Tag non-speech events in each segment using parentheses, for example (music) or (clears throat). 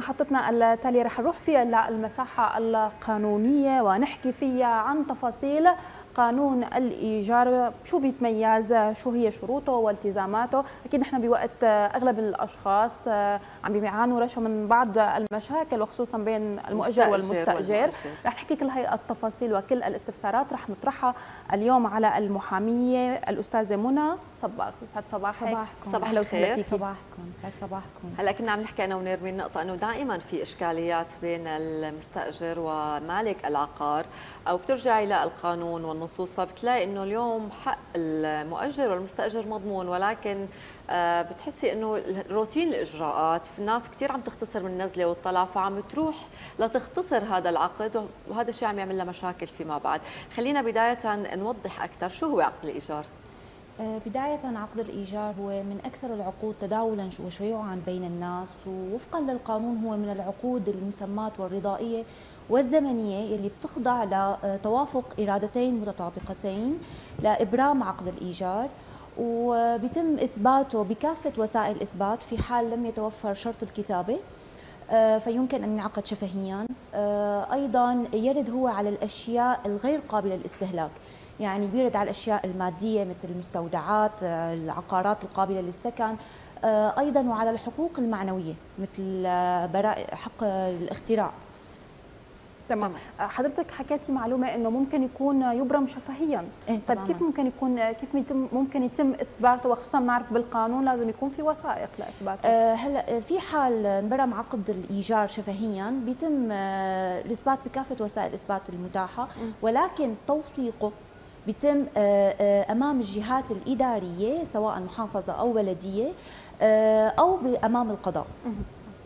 محطتنا التالية رح نروح فيها للمساحة القانونية ونحكي فيها عن تفاصيل قانون الإيجار شو بيتميز شو هي شروطه والتزاماته. أكيد نحن بوقت أغلب الأشخاص عم بيعانوا رشا من بعض المشاكل وخصوصا بين المؤجر والمستأجر. رح نحكي كل هي التفاصيل وكل الاستفسارات رح نطرحها اليوم على المحامية الأستاذة منى. صباح يسعد صباحك. صباحكم صباح الخير صباحكم يسعد صباحكم. هلا كنا عم نحكي أنا ونيرمين نقطة إنه دائما في إشكاليات بين المستأجر ومالك العقار أو بترجعي للقانون والنصوص فبتلاقي إنه اليوم حق المؤجر والمستأجر مضمون ولكن آه، بتحسي إنه روتين الإجراءات في الناس كثير عم تختصر من النزلة والطلع فعم تروح لتختصر هذا العقد وهذا الشيء عم يعمل لها مشاكل فيما بعد. خلينا بداية نوضح أكثر شو هو عقد الإيجار؟ بداية عقد الإيجار هو من أكثر العقود تداولا وشيوعا بين الناس ووفقا للقانون هو من العقود المسمات والرضائية والزمنية اللي بتخضع لتوافق إرادتين متطابقتين لإبرام عقد الإيجار. وبيتم إثباته بكافة وسائل الإثبات في حال لم يتوفر شرط الكتابة آه، فيمكن أن ينعقد شفهيا. آه، أيضا يرد هو على الأشياء الغير قابلة للاستهلاك. يعني بيرد على الأشياء المادية مثل المستودعات آه، العقارات القابلة للسكن آه، أيضا وعلى الحقوق المعنوية مثل آه، حق الاختراع. تمام. حضرتك حكيتي معلومة إنه ممكن يكون يبرم شفهيا. إيه طيب كيف ممكن يكون كيف يتم ممكن يتم إثباته؟ وخصوصا بنعرف بالقانون لازم يكون في وثائق لإثباته. أه هلأ في حال انبرم عقد الإيجار شفهيا بيتم الإثبات بكافة وسائل الاثبات المتاحة ولكن توثيقه بيتم آه، آه، أمام الجهات الإدارية سواء محافظة أو بلدية آه، أو أمام القضاء.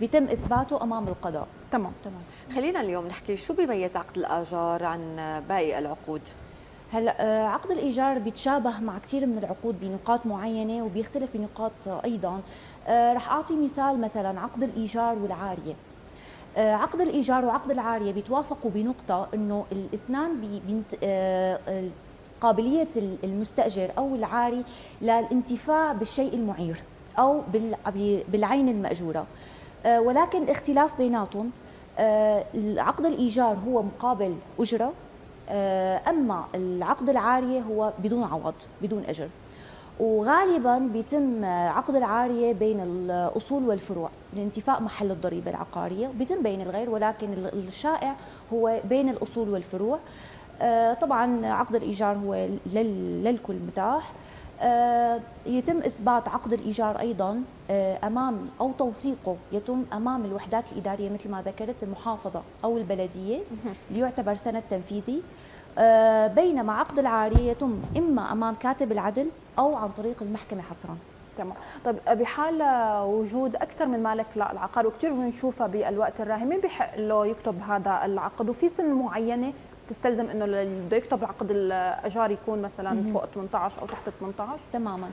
بيتم إثباته أمام القضاء. تمام تمام. خلينا اليوم نحكي شو بيميز عقد الآجار عن باقي العقود؟ هلأ عقد الإيجار بيتشابه مع كثير من العقود بنقاط معينة وبيختلف بنقاط أيضا. رح أعطي مثال مثلا عقد الإيجار والعارية. عقد الإيجار وعقد العارية بيتوافقوا بنقطة إنه الاثنان بينت قابلية المستأجر أو العاري للانتفاع بالشيء المعير أو بالعين المأجورة. آه، ولكن الاختلاف بيناتهم آه، عقد الإيجار هو مقابل أجرة آه، أما العقد العارية هو بدون عوض بدون أجر. وغالبا بيتم عقد العارية بين الأصول والفروع لانتفاء محل الضريبة العقارية وبيتم بين الغير ولكن الشائع هو بين الأصول والفروع. طبعا عقد الإيجار هو للكل متاح. آه، يتم إثبات عقد الإيجار أيضا آه، أمام أو توثيقه يتم أمام الوحدات الإدارية مثل ما ذكرت المحافظة أو البلدية ليعتبر سند تنفيذي. بينما عقد العارية يتم إما أمام كاتب العدل أو عن طريق المحكمة حصرا. تمام. طيب بحال وجود أكثر من مالك للعقار وكثير بنشوفها بالوقت الراهن مين بحق له يكتب هذا العقد؟ وفي سن معينة تستلزم إنه اللي بده يكتب عقد الأجار يكون مثلا فوق 18 أو تحت 18 تماما.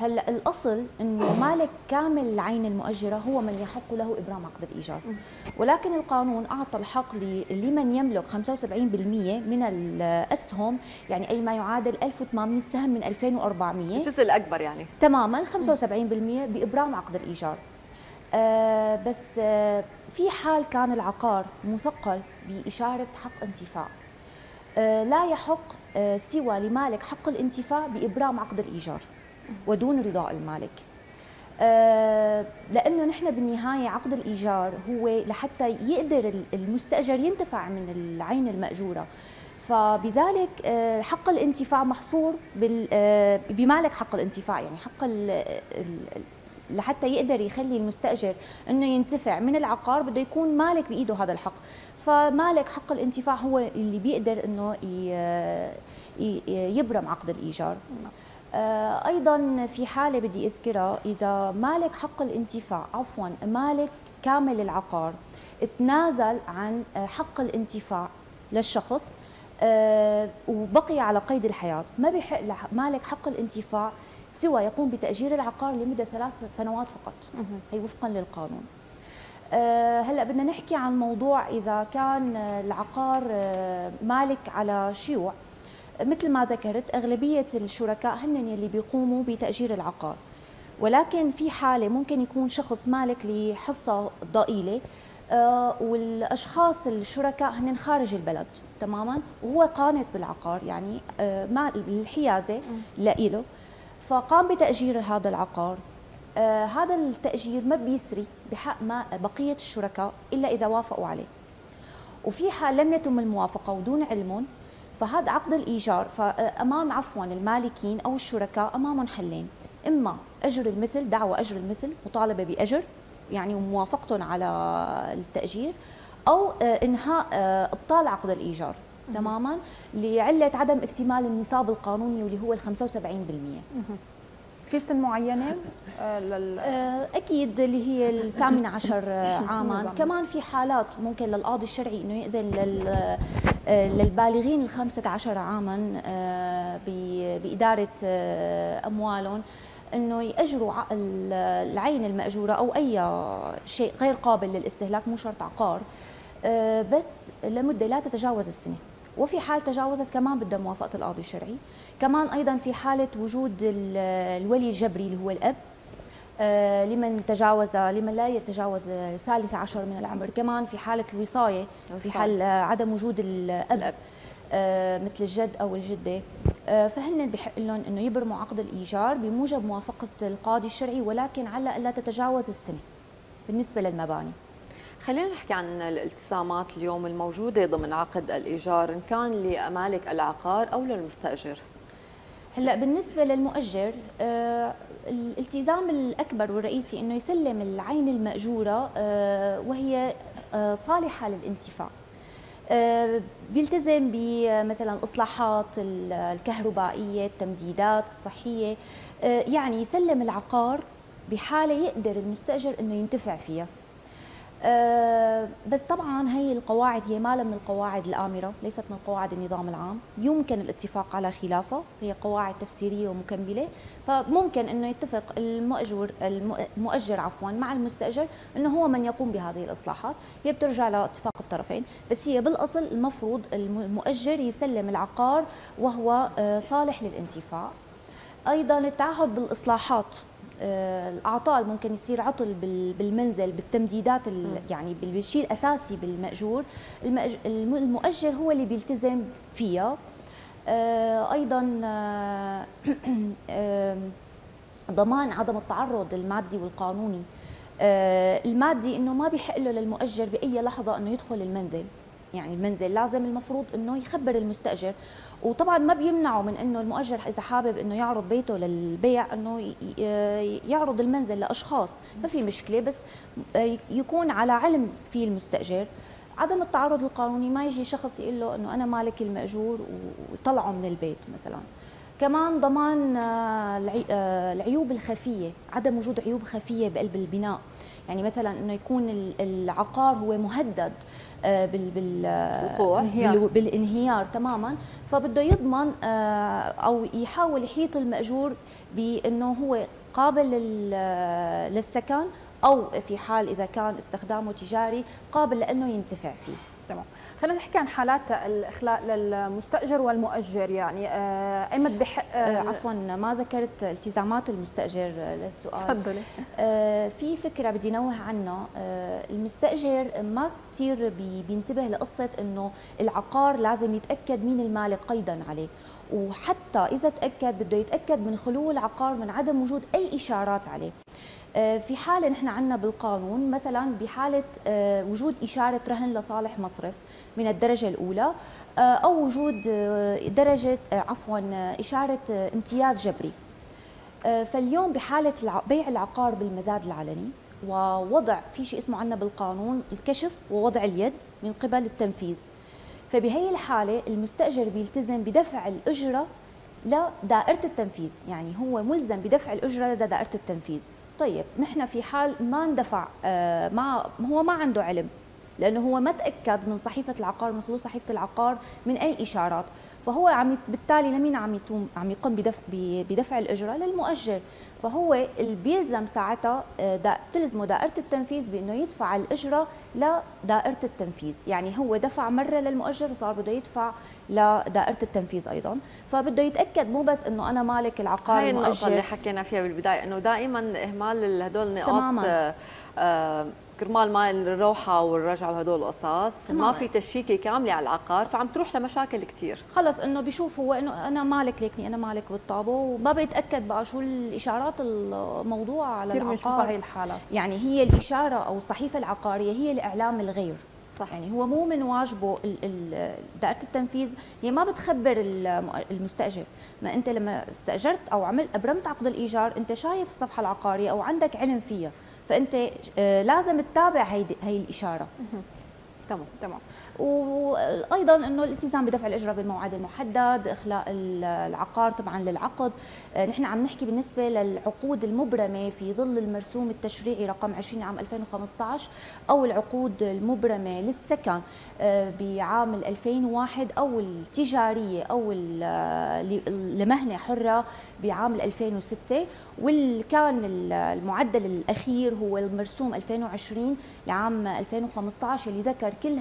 هلأ الأصل إنه مالك كامل العين المؤجرة هو من يحق له إبرام عقد الإيجار. ولكن القانون أعطى الحق لمن يملك 75% من الأسهم يعني أي ما يعادل 1800 سهم من 2400 الجزء الأكبر يعني. تماما 75% بإبرام عقد الإيجار. آه بس آه في حال كان العقار مثقل بإشارة حق انتفاع لا يحق آه، سوى لمالك حق الانتفاع بإبرام عقد الإيجار ودون رضاء المالك. آه، لأنه نحن بالنهاية عقد الإيجار هو لحتى يقدر المستأجر ينتفع من العين المأجورة. فبذلك حق الانتفاع محصور بمالك حق الانتفاع يعني حق لحتى يقدر يخلي المستأجر إنه ينتفع. من العقار بده يكون مالك بإيده هذا الحق. فمالك حق الانتفاع هو اللي بيقدر إنه يبرم عقد الإيجار. آه، أيضا في حالة بدي أذكرها. إذا مالك حق الانتفاع عفوا مالك كامل العقار تنازل عن حق الانتفاع للشخص آه، وبقي على قيد الحياة. ما بيحق مالك حق الانتفاع سوى يقوم بتأجير العقار لمدة ثلاث سنوات فقط. هي وفقا للقانون. أه هلا بدنا نحكي عن موضوع إذا كان العقار آه، مالك على شيوع. مثل ما ذكرت أغلبية الشركاء هن اللي بيقوموا بتأجير العقار. ولكن في حالة ممكن يكون شخص مالك لحصة ضئيلة آه، والأشخاص الشركاء هن خارج البلد تماما وهو قانت بالعقار يعني آه، ما الحيازة لإله. فقام بتأجير هذا العقار. آه هذا التأجير ما بيسري بحق ما بقية الشركاء إلا إذا وافقوا عليه. وفي حال لم يتم الموافقة ودون علمهم فهذا عقد الإيجار فامام عفوا المالكين أو الشركاء امامهم حلين. إما أجر المثل دعوى أجر المثل مطالبة بأجر يعني وموافقتهم على التأجير أو آه، إنهاء آه، إبطال عقد الإيجار. تماما لعلة عدم اكتمال النصاب القانوني واللي هو ال 75% في سن معينة؟ (laughs) آه، لل... أكيد اللي هي الثامنه عشر (laughs) عاما. كمان في حالات ممكن للقاضي الشرعي إنه يأذن لل... للبالغين ال 15 عاما بإدارة أموالهم إنه يأجروا العين المأجورة أو أي شيء غير قابل للاستهلاك مو شرط عقار. آه، بس لمدة لا تتجاوز السنة. وفي حال تجاوزت كمان بدها موافقه القاضي الشرعي. كمان أيضا في حالة وجود الولي الجبري اللي هو الأب آه، لمن تجاوز لمن لا يتجاوز الثالث عشر من العمر. كمان في حالة الوصاية في حال عدم وجود الأب. آه، مثل الجد أو الجدة. آه، فهن بحق لهم إنه يبرموا عقد الإيجار بموجب موافقة القاضي الشرعي ولكن على ألا تتجاوز السنة بالنسبة للمباني. خلينا نحكي عن الالتزامات اليوم الموجودة ضمن عقد الإيجار إن كان لمالك العقار أو للمستأجر. هلأ بالنسبة للمؤجر آه الالتزام الأكبر والرئيسي إنه يسلم العين المأجورة آه وهي آه صالحة للانتفاع. بيلتزم بمثلا الإصلاحات الكهربائية التمديدات الصحية يعني يسلم العقار بحالة يقدر المستأجر إنه ينتفع فيها. بس طبعا هي القواعد هي ما من القواعد الآمرة ليست من قواعد النظام العام. يمكن الاتفاق على خلافه فهي قواعد تفسيرية ومكملة. فممكن أنه يتفق المؤجر المؤجر عفوا مع المستأجر أنه هو من يقوم بهذه الإصلاحات. هي بترجع لاتفاق الطرفين. بس هي بالأصل المفروض المؤجر يسلم العقار وهو آه، صالح للانتفاع. أيضا التعهد بالإصلاحات. آه، الأعطال ممكن يصير عطل بالمنزل بالتمديدات يعني بالشيء الأساسي بالمأجور. المؤجر هو اللي بيلتزم فيها. آه، أيضا آه، (clears throat) ضمان عدم التعرض المادي والقانوني. المادي إنه ما بيحق له للمؤجر بأي لحظة إنه يدخل المنزل. يعني المنزل لازم المفروض إنه يخبر المستأجر. وطبعا ما بيمنعوا من إنه المؤجر إذا حابب إنه يعرض بيته للبيع إنه يعرض المنزل لأشخاص. ما في مشكلة بس يكون على علم في المستأجر. عدم التعرض القانوني ما يجي شخص يقول له إنه أنا مالك المأجور وطلعه من البيت مثلا. كمان ضمان آه، آه، العيوب الخفية عدم وجود عيوب خفية بقلب البناء. يعني مثلا إنه يكون العقار هو مهدد آه، بال بال بالإنهيار. تماما. فبده يضمن آه، أو يحاول يحيط المأجور بإنه هو قابل للسكن أو في حال إذا كان استخدامه تجاري قابل لأنه ينتفع فيه. تمام. خلينا نحكي عن حالات الإخلاء للمستأجر والمؤجر يعني آه، أيمت بحق آه عفوا ما ذكرت التزامات المستأجر للسؤال. تفضلي. آه في فكرة بدي نوه عنها. آه المستأجر ما كثير بينتبه لقصة إنه العقار لازم يتأكد مين المالك قيدا عليه. وحتى إذا تأكد بده يتأكد من خلو العقار من عدم وجود أي إشارات عليه. آه، في حالة نحن عندنا بالقانون مثلا بحالة آه، وجود إشارة رهن لصالح مصرف من الدرجة الأولى آه، أو وجود درجة عفوا إشارة امتياز جبري. فاليوم بحالة بيع العقار بالمزاد العلني ووضع في شيء اسمه عندنا بالقانون الكشف ووضع اليد من قبل التنفيذ. فبهي الحالة المستأجر بيلتزم بدفع الأجرة لدائرة التنفيذ يعني هو ملزم بدفع الأجرة لدى دائرة التنفيذ. طيب نحن في حال ما اندفع آه، ما هو ما عنده علم لأنه هو ما تأكد من صحيفة العقار من خلال صحيفة العقار من أي إشارات. فهو عم بالتالي لمين عم يتم عم يقوم بدفع بدفع الأجرة؟ للمؤجر. فهو اللي بيلزم ساعتها آه، دا تلزمه دائرة التنفيذ بإنه يدفع الأجرة لدائرة التنفيذ. يعني هو دفع مرة للمؤجر وصار بده يدفع لدائرة التنفيذ أيضا. فبده يتأكد مو بس إنه أنا مالك العقار هاي النقطة اللي حكينا فيها بالبداية إنه دائما إهمال هدول النقاط آه، كرمال ما الروحة والرجعة وهدول القصص ما في تشيكه كاملة على العقار فعم تروح لمشاكل كثير خلص إنه بيشوف هو إنه أنا مالك ليكني أنا مالك بالطابو وما بيتأكد بقى شو الإشارات الموضوعة على كثير العقار. بنشوفها هي الحالات. يعني هي الإشارة أو الصحيفة العقارية هي لاعلام الغير. صح. يعني هو مو من واجبه دائرة التنفيذ هي ما بتخبر المستأجر. ما أنت لما استأجرت أو عملت أبرمت عقد الإيجار أنت شايف الصفحة العقارية أو عندك علم فيها. فأنت آه، لازم تتابع هي الإشارة. تمام تمام. وأيضا إنه الالتزام بدفع الأجرة بالموعد المحدد إخلاء العقار طبعا للعقد. آه، نحن عم نحكي بالنسبة للعقود المبرمة في ظل المرسوم التشريعي رقم 20 عام 2015 أو العقود المبرمة للسكن آه، بعام 2001 أو التجارية أو لمهنة حرة بعام 2006 والكان المعدل الأخير هو المرسوم 2020 لعام 2015 اللي ذكر كل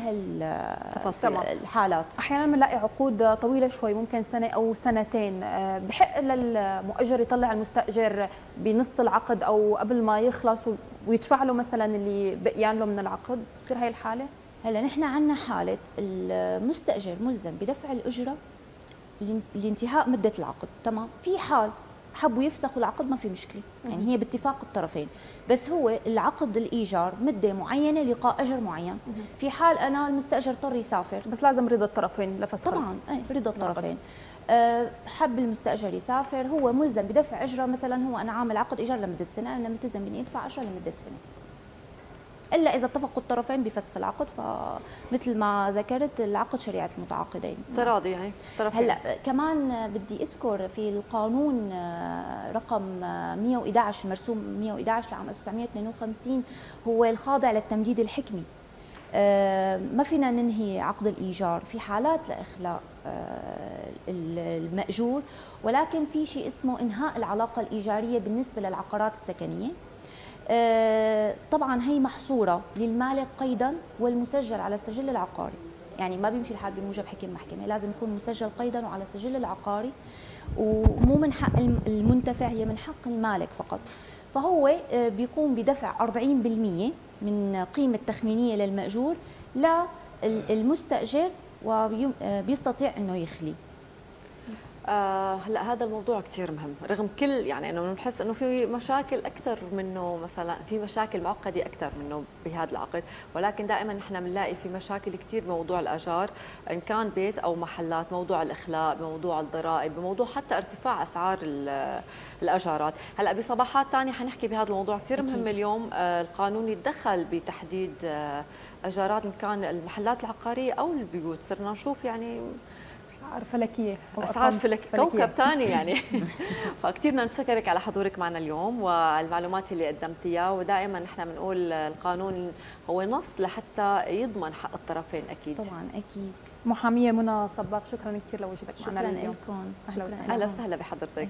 هالحالات أحيانا بنلاقي عقود طويلة شوي ممكن سنة أو سنتين. آه، بحق للمؤجر يطلع المستأجر بنص العقد أو قبل ما يخلص ويدفع له مثلا اللي بقيان له من العقد. تصير هي الحالة؟ هلأ نحن عندنا حالة المستأجر ملزم بدفع الأجرة لانتهاء مدة العقد تمام؟ في حال حبوا يفسخوا العقد ما في مشكلة. يعني هي باتفاق الطرفين. بس هو العقد الإيجار مدة معينة لقاء أجر معين. في حال أنا المستأجر اضطر يسافر. بس لازم رضا الطرفين لفسخ طبعا اي رضا الطرفين. أه حب المستأجر يسافر. هو ملزم بدفع أجره. مثلا هو أنا عامل عقد إيجار لمدة سنة أنا ملتزم إني أدفع أجره لمدة سنة. إلا إذا اتفقوا الطرفين بفسخ العقد فمثل ما ذكرت العقد شريعة المتعاقدين. تراضي يعني طرفين. هلأ كمان بدي أذكر في القانون آه، رقم 111 مرسوم 111 لعام 1952 هو الخاضع للتمديد الحكمي. آه، ما فينا ننهي عقد الإيجار في حالات لإخلاء آه، المأجور ولكن في شيء اسمه إنهاء العلاقة الإيجارية بالنسبة للعقارات السكنية. آه، طبعا هي محصورة للمالك قيدا والمسجل على السجل العقاري. يعني ما بيمشي الحال بموجب حكم محكمة لازم يكون مسجل قيدا وعلى السجل العقاري ومو من حق المنتفع هي من حق المالك فقط. فهو آه، بيقوم بدفع 40% من قيمة تخمينية للمأجور للمستاجر وبيستطيع إنه يخلي. آه هلا هذا الموضوع كثير مهم. رغم كل يعني إنه بنحس إنه في مشاكل أكثر منه مثلا في مشاكل معقدة أكثر منه بهذا العقد. ولكن دائما نحن بنلاقي في مشاكل كثير بموضوع الاجار إن كان بيت أو محلات موضوع الإخلاء بموضوع الضرائب بموضوع حتى ارتفاع أسعار الاجارات هلا بصباحات ثانية حنحكي بهذا الموضوع كثير مهم اليوم. آه القانون يتدخل بتحديد آه اجارات إن كان المحلات العقارية أو البيوت. صرنا نشوف يعني اسعار فلكيه اسعار فلك كوكب ثاني يعني. (laughs) فكثير بدنا نشكرك على حضورك معنا اليوم والمعلومات اللي قدمتيها ودائما نحن بنقول القانون هو نص لحتى يضمن حق الطرفين أكيد. طبعا أكيد. محامية منى صباغ شكرا كثير لوجودك معنا اليوم. شكرا. لكم أهلا وسهلا بحضرتك.